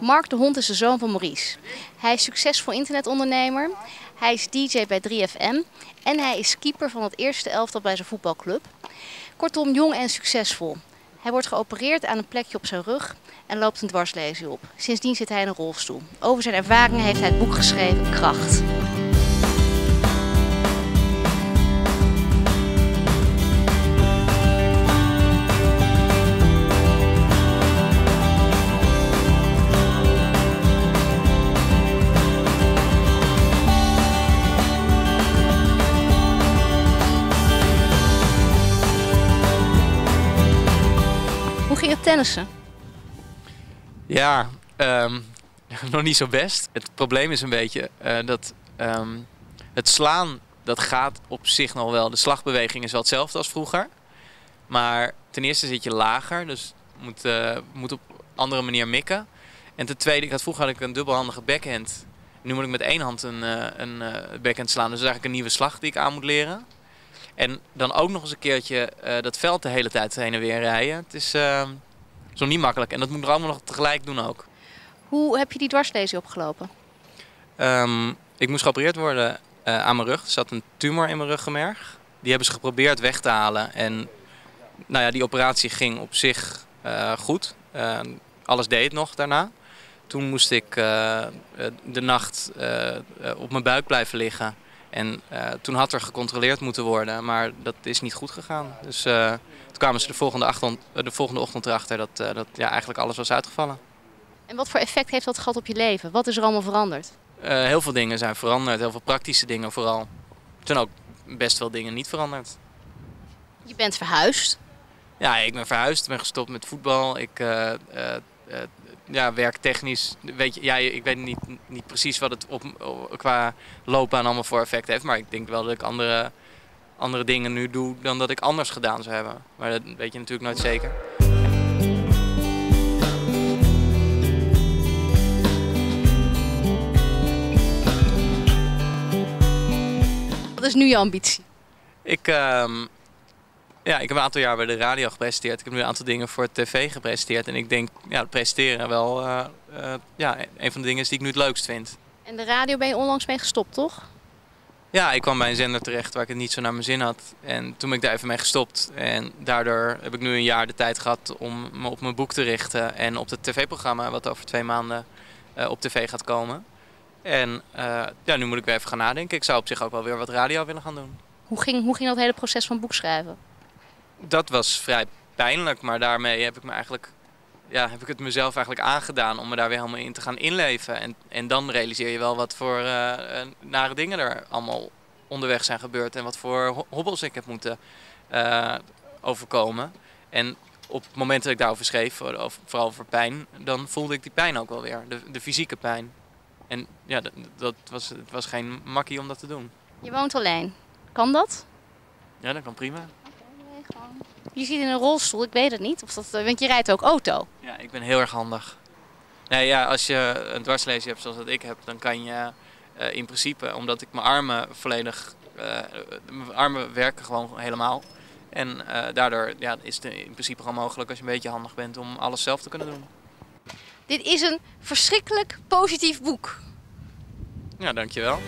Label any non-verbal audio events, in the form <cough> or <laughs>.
Mark de Hond is de zoon van Maurice. Hij is succesvol internetondernemer. Hij is DJ bij 3FM. En hij is keeper van het eerste elftal bij zijn voetbalclub. Kortom, jong en succesvol. Hij wordt geopereerd aan een plekje op zijn rug en loopt een dwarslesie op. Sindsdien zit hij in een rolstoel. Over zijn ervaringen heeft hij het boek geschreven Kracht. Het tennissen? Ja, ehm, <laughs> nog niet zo best. Het probleem is een beetje eh, dat ehm, het slaan, dat gaat op zich nog wel. De slagbeweging is wel hetzelfde als vroeger. Maar ten eerste zit je lager, dus moet, eh, moet op andere manier mikken. En ten tweede, ik had, vroeger had ik een dubbelhandige backhand. Nu moet ik met één hand een, eh, een backhand slaan. Dus dat is eigenlijk een nieuwe slag die ik aan moet leren. En dan ook nog eens een keertje eh, dat veld de hele tijd heen en weer rijden. Het is ehm, zo niet makkelijk. En dat moet er allemaal nog tegelijk doen ook. Hoe heb je die dwarslesie opgelopen? Ehm, ik moest geopereerd worden eh, aan mijn rug. Er zat een tumor in mijn ruggenmerg. Die hebben ze geprobeerd weg te halen. En nou ja, die operatie ging op zich eh, goed. Eh, alles deed nog daarna. Toen moest ik de nacht op mijn buik blijven liggen. En eh, toen had er gecontroleerd moeten worden, maar dat is niet goed gegaan. Dus eh, toen kwamen ze de volgende, achterhand- eh, de volgende ochtend erachter dat, dat ja, eigenlijk alles was uitgevallen. En wat voor effect heeft dat gehad op je leven? Wat is er allemaal veranderd? Heel veel dingen zijn veranderd, heel veel praktische dingen vooral. Er zijn ook best wel dingen niet veranderd. Je bent verhuisd. Ja, ik ben verhuisd, ben gestopt met voetbal. Ik ja, werk technisch. Weet je, ja, ik weet niet, niet precies wat het op, qua loopbaan allemaal voor effect heeft. Maar ik denk wel dat ik andere, andere dingen nu doe dan dat ik anders gedaan zou hebben. Maar dat weet je natuurlijk nooit zeker. Wat is nu je ambitie? Ik, ehm, ja, ik heb een aantal jaar bij de radio gepresenteerd. Ik heb nu een aantal dingen voor tv gepresenteerd. En ik denk ja, presenteren wel eh, eh, ja, een van de dingen is die ik nu het leukst vind. En de radio ben je onlangs mee gestopt, toch? Ja, ik kwam bij een zender terecht waar ik het niet zo naar mijn zin had. En toen ben ik daar even mee gestopt. En daardoor heb ik nu een jaar de tijd gehad om me op mijn boek te richten. En op het tv-programma wat over twee maanden eh, op tv gaat komen. En ja, nu moet ik weer even gaan nadenken. Ik zou op zich ook wel weer wat radio willen gaan doen. Hoe ging, hoe ging dat hele proces van boek schrijven? Dat was vrij pijnlijk, maar daarmee heb ik me eigenlijk... Ja, heb ik het mezelf eigenlijk aangedaan om me daar weer helemaal in te gaan inleven. En, en dan realiseer je wel wat voor eh, eh, nare dingen er allemaal onderweg zijn gebeurd. En wat voor ho- hobbels ik heb moeten eh, overkomen. En op het moment dat ik daarover schreef, vooral over pijn, dan voelde ik die pijn ook wel weer. De, de fysieke pijn. En ja, dat, dat was, het was geen makkie om dat te doen. Je woont alleen. Kan dat? Ja, dat kan prima. Je zit in een rolstoel, ik weet het niet. Of dat, eh, want je rijdt ook auto. Ja, ik ben heel erg handig. Nee, ja, als je een dwarslesie hebt zoals dat ik heb, dan kan je eh, in principe, omdat ik mijn armen volledig, eh, mijn armen werken gewoon helemaal. En daardoor ja, is het in principe gewoon mogelijk als je een beetje handig bent om alles zelf te kunnen doen. Dit is een verschrikkelijk positief boek. Ja, dankjewel.